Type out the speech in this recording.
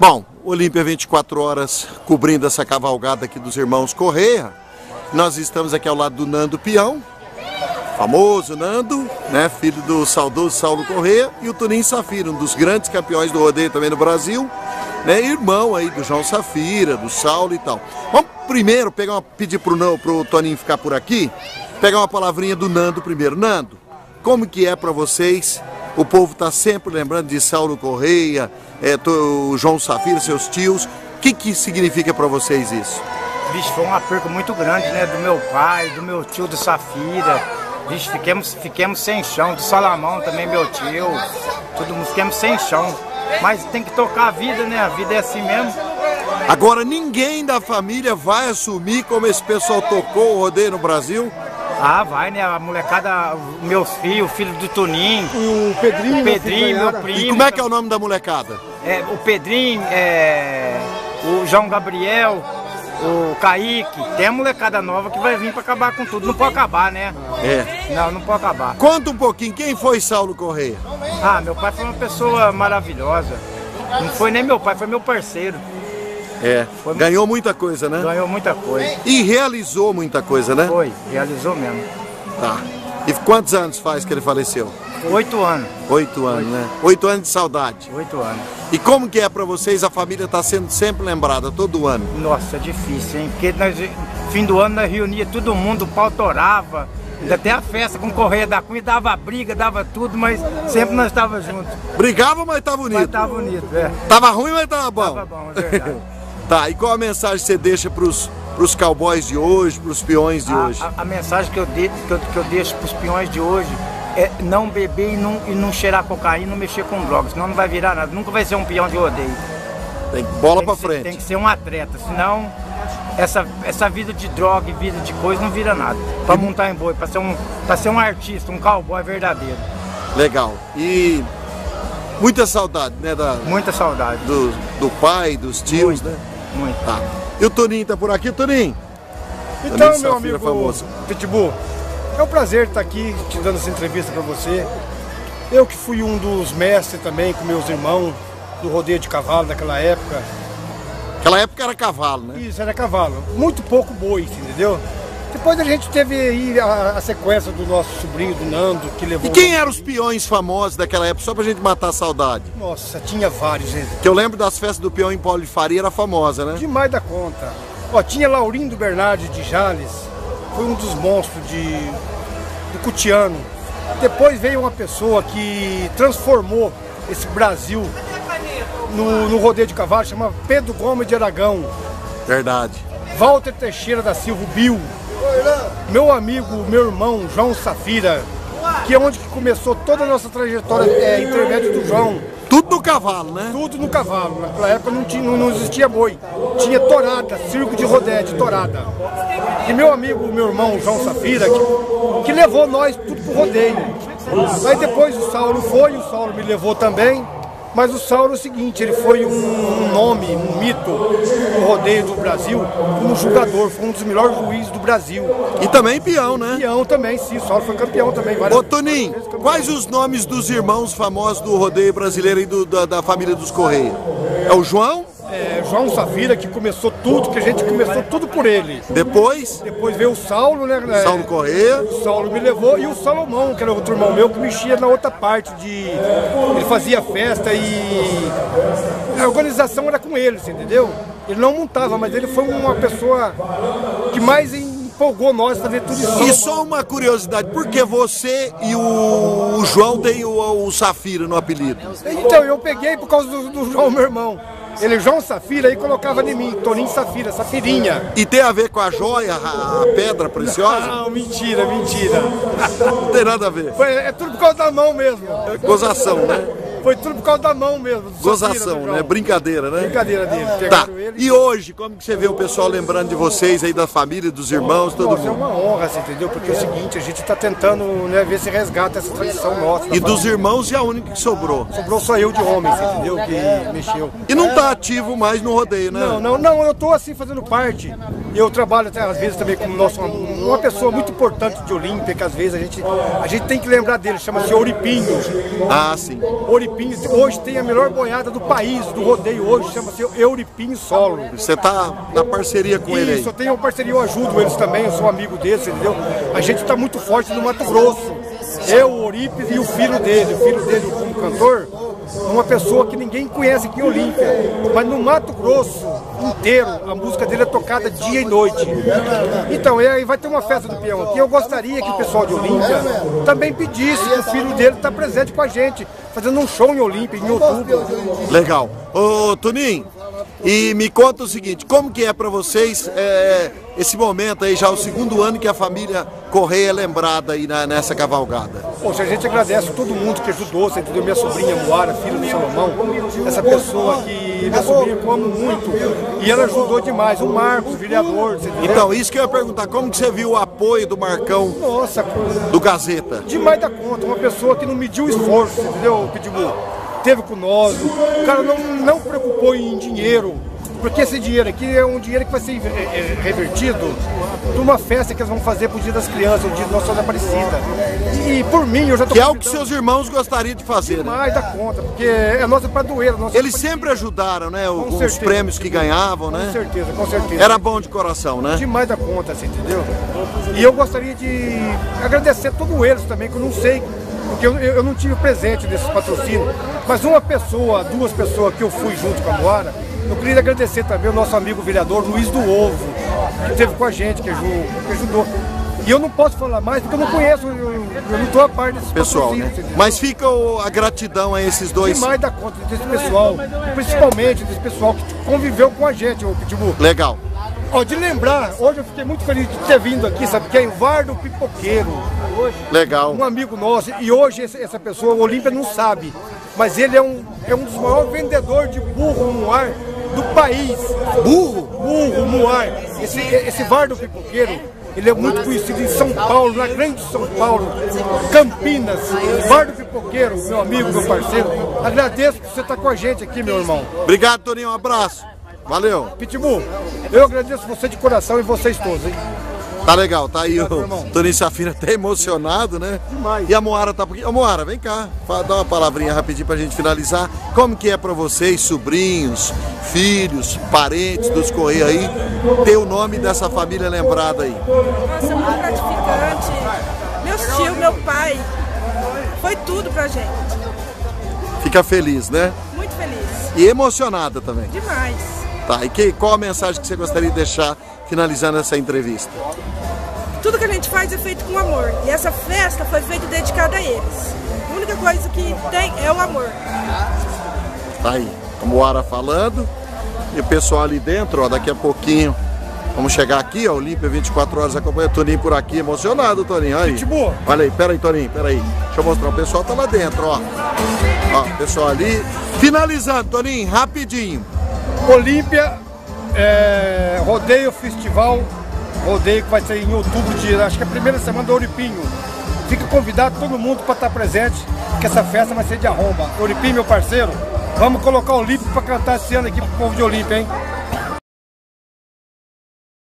Bom, Olímpia 24 horas cobrindo essa cavalgada aqui dos irmãos Correia. Nós estamos aqui ao lado do Nando Peão, famoso Nando, né, filho do saudoso Saulo Correia, e o Toninho Safira, um dos grandes campeões do rodeio também no Brasil, né, irmão aí do João Safira, do Saulo e tal. Vamos primeiro pegar uma, pedir pro, não, pro Toninho ficar por aqui, pegar uma palavrinha do Nando primeiro. Nando, como que é para vocês? O povo está sempre lembrando de Saulo Correia, é, o João Safira, seus tios. O que, que significa para vocês isso? Vixe, foi uma perca muito grande, né? Do meu pai, do meu tio do Safira. Vixe, fiquemos, fiquemos sem chão. Do Salamão também, meu tio. Tudo, fiquemos sem chão. Mas tem que tocar a vida, né? A vida é assim mesmo. Agora, ninguém da família vai assumir como esse pessoal tocou o rodeio no Brasil? Ah, vai, né? A molecada, meus filhos, o filho do Toninho. O Pedrinho, o Pedrinho, meu primo. E como é que é o nome da molecada? É, o Pedrinho, é, o João Gabriel, o Kaique. Tem a molecada nova que vai vir para acabar com tudo. Não pode acabar, né? É. Não, não pode acabar. Conta um pouquinho, quem foi Saulo Correia? Ah, meu pai foi uma pessoa maravilhosa. Não foi nem meu pai, foi meu parceiro. É, Foi... ganhou muita coisa, né? Ganhou muita coisa. E realizou muita coisa, né? Foi, realizou mesmo. Tá. E quantos anos faz que ele faleceu? Oito anos. Oito anos, Oito. né? Oito anos de saudade. Oito anos. E como que é para vocês? A família está sendo sempre lembrada todo ano? Nossa, é difícil, hein? Porque nós, fim do ano nós reunia todo mundo, o pau torava. Ainda até a festa com Correia da Cunha, dava briga, dava tudo, mas sempre nós estávamos juntos. Brigava, mas estava unido. Mas estava unido, é. Tava ruim, mas estava bom. Tava bom, é verdade. Tá, e qual a mensagem você deixa para os cowboys de hoje, para os peões de a, hoje? A, a, mensagem que eu, de, que eu, que eu deixo para os peões de hoje é não beber e não, e não cheirar cocaína, não mexer com drogas, senão não vai virar nada, nunca vai ser um peão de rodeio. Tem bola para frente. Tem que ser um atleta, senão essa, essa vida de droga e vida de coisa não vira nada. Para montar em boi, para ser, um, ser um artista, um cowboy verdadeiro. Legal. E muita saudade, né? Da, muita saudade. Do, do pai, dos tios, Muito. né? Muito. Tá. E o Toninho tá por aqui, Toninho? Então, Toninho meu amigo famoso. Pitbull, é um prazer estar aqui te dando essa entrevista para você. Eu que fui um dos mestres também com meus irmãos do rodeio de cavalo daquela época. Aquela época era cavalo, né? Isso, era cavalo. Muito pouco boi, entendeu? Depois a gente teve aí a, a, sequência do nosso sobrinho, do Nando, que levou... E quem eram os peões famosos daquela época, só pra gente matar a saudade? Nossa, tinha vários, gente. Que eu lembro das festas do peão em Paulo de Faria, era famosa, né? Demais da conta. Ó, tinha Laurindo Bernardi de Jales, foi um dos monstros de, do Cutiano. Depois veio uma pessoa que transformou esse Brasil no, no rodeio de cavalo, chama Pedro Gomes de Aragão. Verdade. Walter Teixeira da Silva, Bill. Meu amigo, meu irmão, João Safira, que é onde que começou toda a nossa trajetória é, intermédio do João. Tudo no cavalo, né? Tudo no cavalo. Naquela época não, tinha, não existia boi. Tinha torada, circo de rodeio, de torada. E meu amigo, meu irmão, João Safira, que, que levou nós tudo pro rodeio. Aí depois o Saulo foi, o Saulo me levou também. Mas o Saulo é o seguinte, ele foi um nome, um mito no rodeio do Brasil, como julgador, foi um dos melhores juízes do Brasil. E também peão, né? Peão também, sim, o Saulo foi campeão também. Ô Toninho, quais os nomes dos irmãos famosos do rodeio brasileiro e do, da, da família dos Correia? É o João? É, João Safira, que começou tudo, que a gente começou tudo por ele. Depois? Depois veio o Saulo, né? Saulo Correia. O Saulo me levou e o Salomão, que era outro irmão meu, que mexia na outra parte de. Ele fazia festa e. A organização era com ele, entendeu? Ele não montava, mas ele foi uma pessoa que mais empolgou nós fazer tudo isso. E só uma curiosidade, por que você e o, o João têm o, o Safira no apelido? Então, eu peguei por causa do, do João, meu irmão. Ele, João Safira, e colocava em mim, Toninho Safira, Safirinha. E tem a ver com a joia, a, a pedra preciosa? Não, mentira, mentira. Não tem nada a ver. Foi, é tudo por causa da mão mesmo. É gozação, né? Foi tudo por causa da mão mesmo. Gozação, né? Brincadeira, né? Brincadeira dele. Tá. E hoje, como que você vê o pessoal lembrando de vocês aí, da família, dos irmãos, todo nossa, mundo? É uma honra, você entendeu? Porque é o seguinte, a gente está tentando né, ver se resgata essa tradição nossa. E dos irmãos, e a única que sobrou? Sobrou só eu de homem, você entendeu? Que mexeu. E não tá ativo mais no rodeio, né? Não, não, não, eu tô assim fazendo parte. Eu trabalho até às vezes também como nosso, uma pessoa muito importante de Olímpia, que às vezes a gente, a gente tem que lembrar dele, chama-se Ouripinho. Ah, sim. Ouripinho Euripim hoje tem a melhor boiada do país, do rodeio hoje, chama-se Euripim Solo. Você tá na parceria com ele aí? Isso, eu tenho parceria, eu ajudo eles também, eu sou amigo deles, entendeu? A gente está muito forte no Mato Grosso. Eu, o Orípes e o filho dele, o filho dele como cantor, uma pessoa que ninguém conhece aqui em Olímpia, mas no Mato Grosso inteiro a música dele é tocada dia e noite. Então, aí vai ter uma festa do peão aqui. Eu gostaria que o pessoal de Olímpia também pedisse que o filho dele está presente com a gente, fazendo um show em Olímpia em outubro. Legal. Ô, Toninho, e me conta o seguinte, como que é para vocês é, esse momento aí, já o segundo ano que a família Correia é lembrada aí na, nessa cavalgada? Poxa, a gente agradece todo mundo que ajudou, você entendeu? Minha sobrinha Moara, filha do Salomão, essa pessoa que minha sobrinha que eu amo muito, e ela ajudou demais, o Marcos, o vereador, você entendeu? Então, isso que eu ia perguntar, como que você viu o apoio do Marcão Nossa, do Gazeta? demais da conta, uma pessoa que não mediu esforço, entendeu, Pitbull? Teve com nós, o cara não, não preocupou em dinheiro, porque esse dinheiro aqui é um dinheiro que vai ser é, é, revertido numa festa que eles vão fazer pro Dia das Crianças, o Dia de Nossa Senhora Aparecida. E por mim, eu já tô Que é o que seus irmãos gostariam de fazer, né? demais da conta, porque é nossa padroeira, nossa Eles sempre ajudaram, né? Com Os certeza. prêmios que ganhavam, Com né? certeza, com certeza. Era bom de coração, né? demais da conta, assim, entendeu? E eu gostaria de agradecer a todos eles também, que eu não sei, porque eu, eu não tive presente desses patrocínios, mas uma pessoa, duas pessoas que eu fui junto com a Moara, eu queria agradecer também o nosso amigo vereador Luiz do Ovo, que esteve com a gente, que ajudou. Que. E eu não posso falar mais porque eu não conheço, eu, eu não estou a par desses Pessoal, né? Mas fica o- a gratidão a esses dois. demais da conta desse pessoal, principalmente desse pessoal que conviveu com a gente, o Pitbull. Legal. Ó, de lembrar, hoje eu fiquei muito feliz de ter vindo aqui, sabe quem? O Vardo Pipoqueiro. Legal. Um amigo nosso, e hoje essa pessoa, o Olímpia não sabe, mas ele é um, é um dos maiores vendedores de burro no ar do país. Burro? Burro no ar. Esse, esse Vardo Pipoqueiro, ele é muito conhecido em São Paulo, na grande São Paulo, Campinas. Vardo Pipoqueiro, meu amigo, meu parceiro, agradeço por você estar com a gente aqui, meu irmão. Obrigado, Toninho. Um abraço. Valeu. Pitbull, eu agradeço você de coração e vocês todos, hein? Tá legal, tá aí Obrigado, o. Toninho Safira até emocionado, né? Demais. E a Moara tá por aqui. Ô Moara, vem cá, dá uma palavrinha rapidinho pra gente finalizar. Como que é pra vocês, sobrinhos, filhos, parentes dos Correia aí, ter o nome dessa família lembrada aí? Nossa, muito gratificante. Meus tios, meu pai, foi tudo pra gente. Fica feliz, né? Muito feliz. E emocionada também. Demais. Tá, e que, qual a mensagem que você gostaria de deixar finalizando essa entrevista? Tudo que a gente faz é feito com amor. E essa festa foi feita dedicada a eles. A única coisa que tem é o amor. Tá aí, a Moara falando. E o pessoal ali dentro, ó, daqui a pouquinho. Vamos chegar aqui, ó, Olímpia 24 horas acompanha o Toninho por aqui, emocionado, Toninho. Aí. Pitbull. Olha aí, pera aí, Toninho, pera aí. Deixa eu mostrar, o pessoal tá lá dentro, ó. Ó, o pessoal ali. Finalizando, Toninho, rapidinho. Olímpia, é, rodeio festival, rodeio que vai ser em outubro, de, acho que é a primeira semana do Oripinho. Fica convidado todo mundo para estar presente, que essa festa vai ser de arromba. Oripinho, meu parceiro, vamos colocar o Olímpio para cantar esse ano aqui pro povo de Olímpia, hein?